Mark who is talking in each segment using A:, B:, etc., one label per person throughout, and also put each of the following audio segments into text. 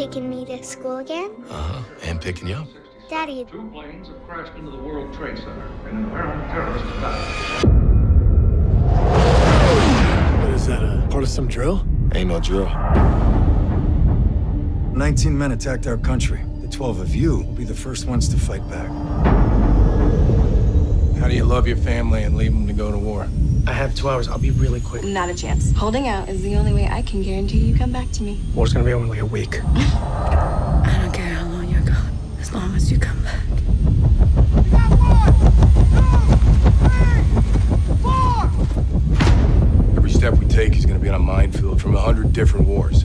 A: taking me to school again?
B: Uh-huh. And picking you up.
A: Daddy,
C: Two planes have crashed into the World Trade Center, and an apparent terrorist attack.
D: What is that, a part of some drill?
B: Ain't no drill.
E: 19 men attacked our country. The 12 of you will be the first ones to fight back.
F: How do you love your family and leave them to go to war?
D: I have two hours. I'll be really quick.
G: Not a chance. Holding out is the only way I can guarantee you come back to me.
D: War's gonna be only like a week.
G: I don't care how long you're gone, as long as you come back.
F: Every step we take is going to be on a minefield from a hundred different wars.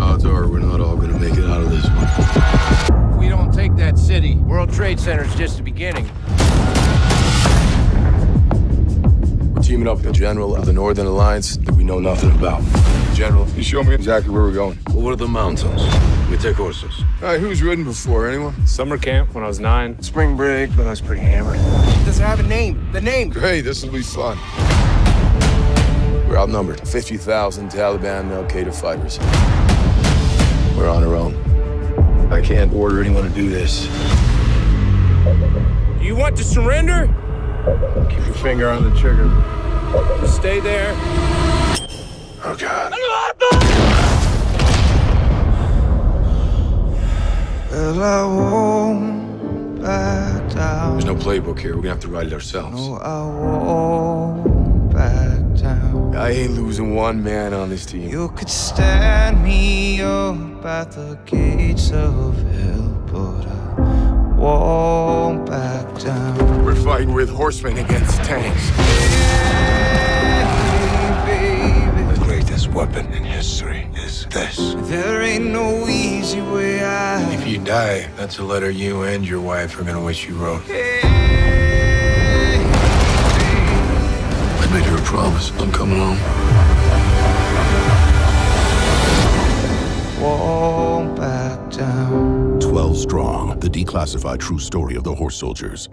B: Odds are we're not all gonna make it out of this one.
F: If we don't take that city, World Trade Center is just the beginning. We're teaming up with the general of the Northern Alliance that we know nothing about. General, you show me exactly where we're going.
B: Over the mountains. We take horses.
F: All right, who's ridden before? Anyone?
H: Summer camp when I was nine.
F: Spring break, but I was pretty hammered. Does it have a name? The name. Great, this will be fun. We're outnumbered. 50,000 Taliban Al Qaeda fighters. We're on our own. I can't order anyone to do this. You want to surrender? Keep your finger on the trigger. Stay there. Oh, God.
I: Well, I won't back down.
B: There's no playbook here. We're gonna have to write it ourselves.
I: No, I won't back down.
F: I ain't losing one man on this team.
I: You could stand me up at the gates of hell, but I won't back down.
F: We're fighting with horsemen against tanks.
I: Hey,
B: weapon in history is this.
I: there ain't no easy way out.
F: If you die, that's a letter you and your wife are gonna wish you wrote.
I: Hey,
B: I made her a promise. I'm coming home.
I: won't back down.
J: 12 Strong, the declassified true story of the horse soldiers.